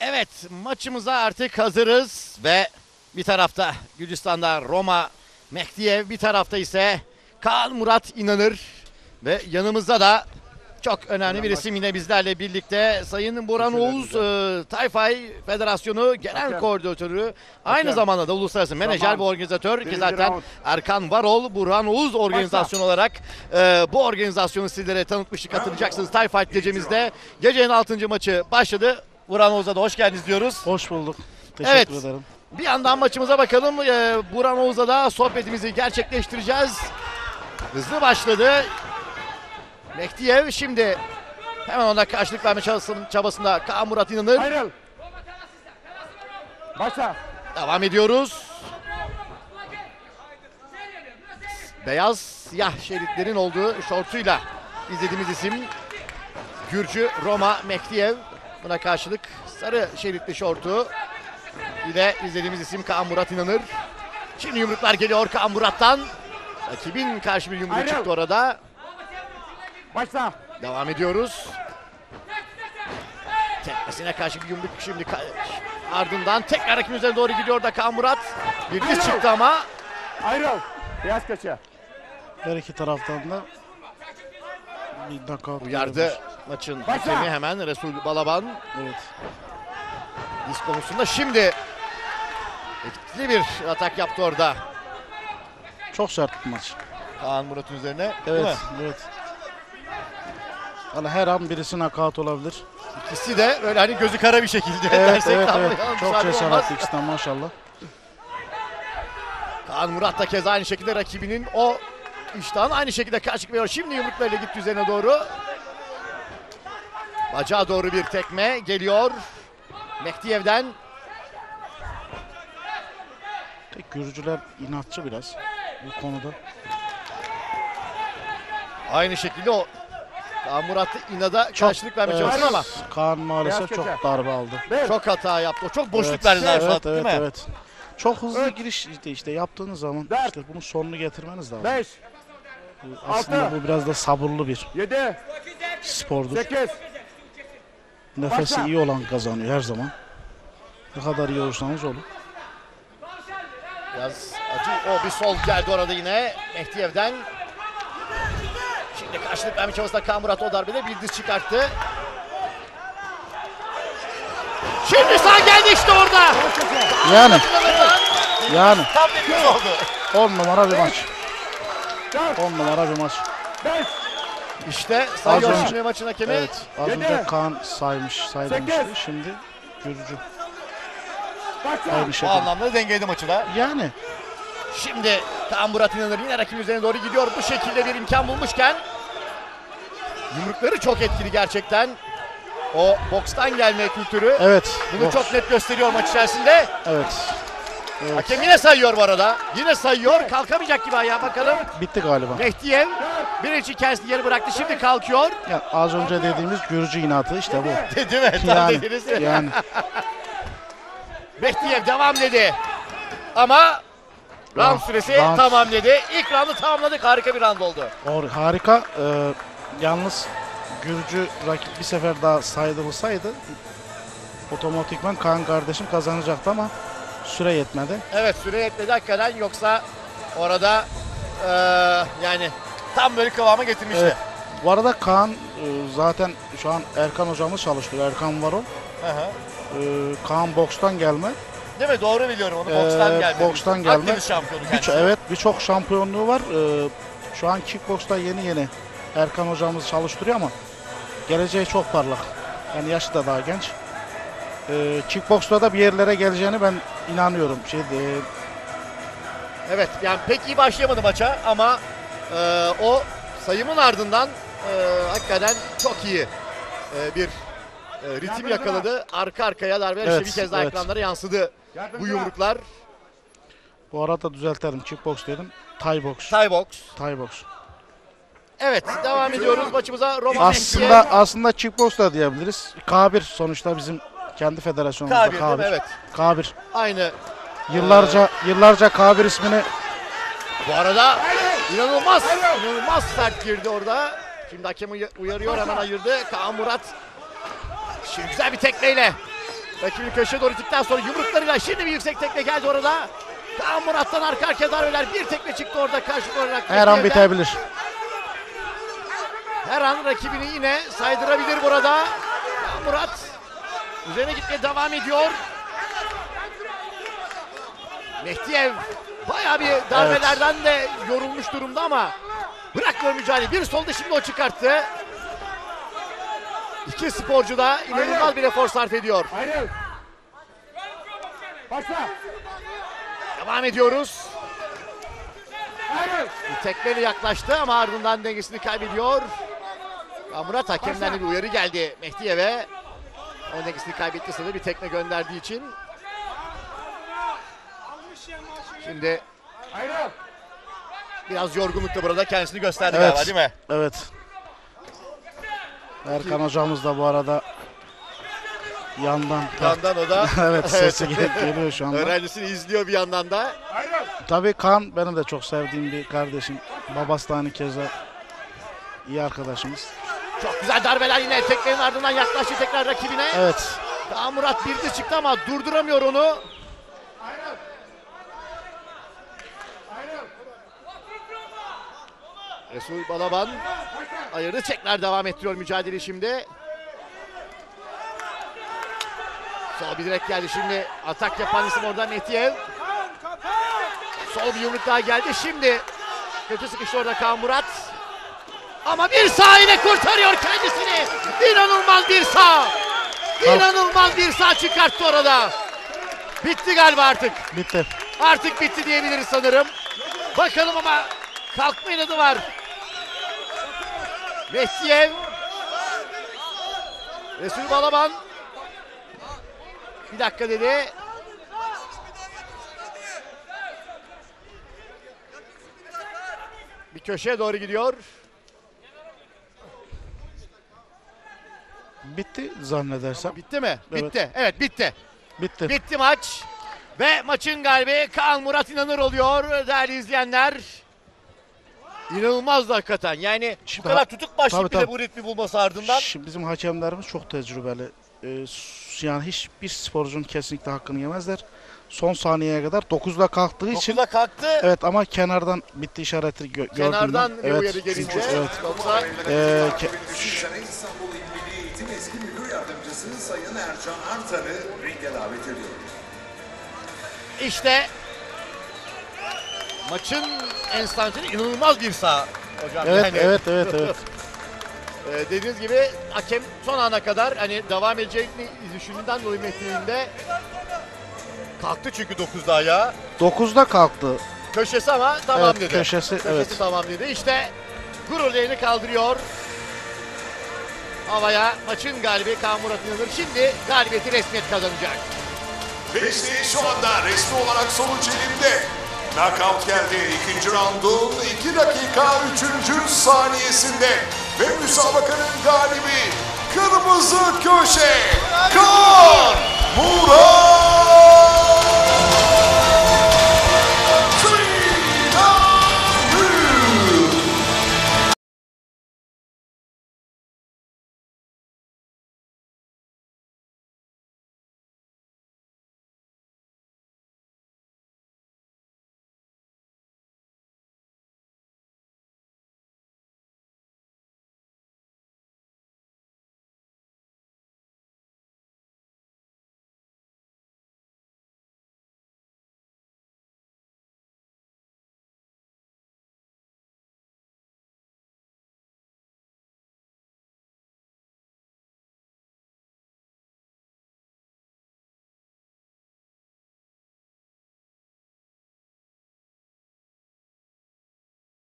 Evet maçımıza artık hazırız ve bir tarafta Gürcistan'da Roma Mehdiyev bir tarafta ise Kaan Murat İnanır ve yanımızda da çok önemli bir isim yine bizlerle birlikte Sayın Burhan Oğuz e, Tayfay Federasyonu Genel Hakem. Koordinatörü aynı Hakem. zamanda da uluslararası menajer Tamam. ve organizatör ki Birinci zaten round. Erkan Varol Burhan Oğuz organizasyonu olarak e, bu organizasyonu sizlere tanıtmıştık hatırlayacaksınız Tie Fight gecemizde gecenin 6. maçı başladı. Burhan Oğuz'a da hoş geldiniz diyoruz. Hoş bulduk. Teşekkür Evet. ederim. Bir yandan maçımıza bakalım. Ee, Burhan Oğuz'la da sohbetimizi gerçekleştireceğiz. Hızlı başladı. Mehdiyev şimdi hemen ona karşılık verme çabasın- çabasında Kaan Murat İnanır. Ayrıl. Başla. Devam ediyoruz. Beyaz siyah şeritlerin olduğu şortuyla izlediğimiz isim Gürcü Roma Mehdiyev. Buna karşılık sarı şeritli şortu ile izlediğimiz isim Kaan Murat İnanır. Şimdi yumruklar geliyor Kaan Murat'tan. Rakibin karşı bir yumruk çıktı orada. Başla. Devam ediyoruz. Tekmesine karşı bir yumruk şimdi ardından tekrar rakibin üzerine doğru gidiyor da Kaan Murat. Bir diz çıktı ama Ayrıl. Beyaz köşe. Her iki taraftan da bir knockout uyardı görüyoruz. Maçın hakemi hemen Resul Balaban Evet. diz konusunda şimdi etkili bir atak yaptı orada Çok sert bir maç. Kaan Murat'ın üzerine. Evet. Evet. Yani her an birisi knockout olabilir. İkisi de böyle hani gözü kara bir şekilde Evet, evet, evet. Çok cesaretli ikisinden maşallah. Kaan Murat da keza aynı şekilde rakibinin o iştahını aynı şekilde karşılık veriyor. Şimdi yumruklarıyla gitti üzerine doğru. Bacağa doğru bir tekme geliyor. Mehdiyev'den Tek Gürcüler inatçı biraz bu konuda. aynı şekilde o Kaan Murat da inada karşılık vermeye Evet, çalışıyor ama Kaan maalesef çok darbe aldı. Bir. çok hata yaptı. O çok boşluk evet, verdiler evet, evet, değil mi? evet. Çok hızlı Üç. giriş işte, işte yaptığınız zaman Dört. işte bunun sonunu getirmeniz lazım. Beş. Aslında altı. bu biraz da sabırlı bir Yedi. spordur. Sekiz. Nefesi Başla. iyi olan kazanıyor her zaman. Ne kadar iyi olursanız olun. Biraz acı. O bir sol geldi orada yine Mehdiyev'den. Şimdi karşılık verme çabasında Kaan Murat o darbede bir diz çıkarttı. Şimdi sağ geldi işte orada. Yani yani Tam dediğiniz oldu. 10 numara bir maç. Dört. 10 numara bir maç. Beş. İşte sayıyor önce- şimdi maçın hakemi. Evet. Az Yedi. önce Kaan saymış, say Sekiz. demişti. Şimdi Gürcü. Aynı Bu şekilde. anlamda dengeledi maçı da. Yani Şimdi Kaan Murat İnanır yine rakibin üzerine doğru gidiyor. Bu şekilde bir imkan bulmuşken yumrukları çok etkili gerçekten. O bokstan gelme kültürü evet. bunu boks. çok net gösteriyor maç içerisinde. Evet. Evet. Hakem yine sayıyor bu arada. Yine sayıyor. Kalkamayacak gibi ayağa bakalım. Bitti galiba. Mehdiyev birinci kendisini yeri bıraktı. Şimdi kalkıyor. Ya az önce dediğimiz Gürcü inatı işte bu. Değil mi? Tam Yani, dediniz. yani Mehdiyev devam dedi. Ama round süresi round- tamam dedi. İlk roundu tamamladık. Harika bir round oldu. or- harika. Ee, yalnız Gürcü rakip bir sefer daha saydırılsaydı otomatikman Kaan kardeşim kazanacaktı ama süre yetmedi. Evet süre yetmedi hakikaten yoksa orada eee, yani tam böyle kıvama getirmişti. Evet. Bu arada Kaan e, zaten şu an Erkan hocamız çalıştırıyor. Erkan Varol. Hı hı. Ee, Kaan bokstan gelme. Değil mi? Doğru biliyorum onu. Ee, Bokstan geldi. bokstan gelme. Akdeniz şampiyonu kendisi. evet birçok şampiyonluğu var. Ee, şu an kickboxta yeni yeni Erkan hocamız çalıştırıyor ama geleceği çok parlak. Yani yaşı da daha genç. Ee, kickboxta da bir yerlere geleceğini ben inanıyorum. Şey, e, Evet yani pek iyi başlayamadı maça ama eee, o sayımın ardından eee, hakikaten çok iyi eee, bir eee, ritim yakaladı. Arka arkaya darbeler Evet, işte bir kez daha evet. ekranlara yansıdı bu yumruklar. bu arada düzeltelim. Kickbox dedim. Thai box. Thai box. Thai box. Evet devam ediyoruz maçımıza. Roma Aslında aslında kickbox da diyebiliriz. K1 sonuçta bizim kendi federasyonumuzda K1 değil mi? K1. Evet. K1. Aynı. Yıllarca yıllarca K1 ismini Bu arada inanılmaz inanılmaz sert girdi orada. Şimdi hakem uya- uyarıyor hemen ayırdı. Kaan Murat. Şimdi güzel bir tekmeyle Rakibini köşeye doğru ittikten sonra yumruklarıyla şimdi bir yüksek tekme geldi orada. Kaan Murat'tan arka arkaya darbeler. Bir tekme çıktı orada karşı olarak. Her an bitebilir. Her an rakibini yine saydırabilir burada. Kaan Murat üzerine gitmeye devam ediyor. Mehdiyev bayağı bir darbelerden de yorulmuş durumda ama bırakmıyor mücadele. Bir solda şimdi o çıkarttı. İki sporcu da inanılmaz bir efor sarf ediyor. Ayrıl. Başla. Devam ediyoruz. Ayrıl. Bir tekmeyle yaklaştı ama ardından dengesini kaybediyor. Ya Murat hakemden de bir uyarı geldi Mehdi'ye o dengesini kaybetti sanırım bir tekme gönderdiği için. Şimdi biraz yorgunluk da burada kendisini gösterdi Evet. galiba değil mi? Evet. Erkan hocamız da bu arada yandan Yandan o da evet sesi gel- geliyor şu anda. öğrencisini izliyor bir yandan da. Tabii Kaan benim de çok sevdiğim bir kardeşim. Babası da aynı keza iyi arkadaşımız. Çok güzel darbeler yine tekmenin ardından yaklaştı tekrar rakibine. Evet. Daha Murat bir de çıktı ama durduramıyor onu. Ayrıl. Ayrıl. Resul Balaban ayırdı. Tekrar devam ettiriyor mücadele şimdi. Sol bir direkt geldi şimdi. Atak yapan isim orada Metiyev. Sol bir yumruk daha geldi. Şimdi kötü sıkıştı orada Kaan Murat. Ama bir sağ ile kurtarıyor kendisini. İnanılmaz bir sağ. İnanılmaz bir sağ çıkarttı orada. Bitti galiba artık. Bitti. Artık bitti diyebiliriz sanırım. Bakalım ama kalkma inadı var. Mehdiyev. Resul Balaban. Bir dakika dedi. Bir köşeye doğru gidiyor. Bitti zannedersem. Bitti mi? Evet. Bitti. Evet bitti. Bitti. Bitti maç. Ve maçın galibi Kaan Murat İnanır oluyor değerli izleyenler. İnanılmaz da hakikaten. Yani bu Şimdi kadar ha- tutuk başlayıp tabii, bile tabii. bu ritmi bulması ardından. Şimdi bizim hakemlerimiz çok tecrübeli. Ee, yani hiçbir sporcunun kesinlikle hakkını yemezler. Son saniyeye kadar 9'da kalktığı için 9'da kalktı. evet ama kenardan bitti işareti gö- gördüm Kenardan ben. bir evet. uyarı gelince. Evet. Yoksa Ee, ke- İstanbul İl Eğitim Eski Müdür Yardımcısı Sayın Ercan Artan'ı ringe davet ediyoruz. işte maçın enstansiyonu inanılmaz bir sağ. Hocam evet, yani, evet, evet, evet. e, dediğiniz gibi hakem son ana kadar hani devam edeceğini düşündüğünden dolayı metninde kalktı çünkü 9'da ayağa. 9'da kalktı. Köşesi ama tamam Evet, dedi. köşesi, evet. tamam dedi. İşte gururlarını kaldırıyor. Havaya maçın galibi Kaan Murat İnanır. Şimdi galibiyeti resmiyet kazanacak. Beşli şu anda resmi olarak sonuç elimde. Knockout geldi ikinci roundun 2 dakika 3. saniyesinde. Ve müsabakanın galibi kırmızı köşe Kan Murat